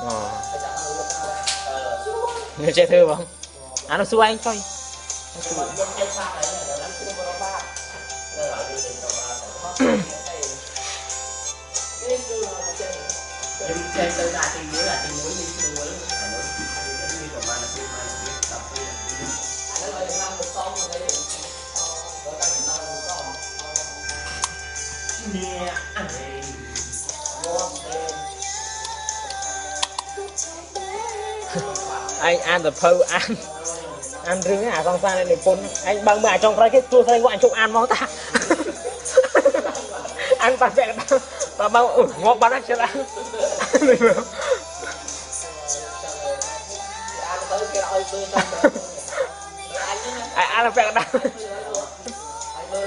Ờ. Người chơi thư không? À nó xua anh coi. Yeah, I mean... ឯងអានទៅភៅអានអានរឿងអាសង្សារនៃនិពន្ធឯងបើមើលអាចុងក្រោយគេជួយស្រីគាត់អញជុកអានមកតាអញបាត់ពាក់បើបើងាប់បាត់ហើយចិត្តអានអានទៅគេឲ្យមើលទៅអញហ្នឹងអាអានពាក់ដាហើយមើល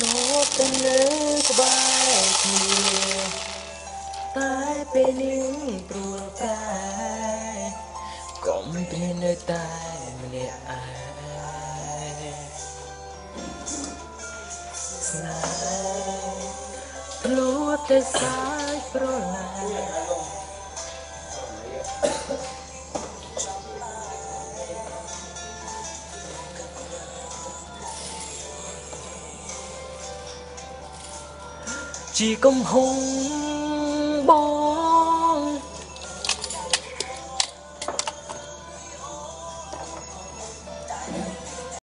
Một tình nữ của bài kia Tai bên những bùa tai Cũng bên nơi tai mình ai Sai Lúa tê sai pro lại 是金空。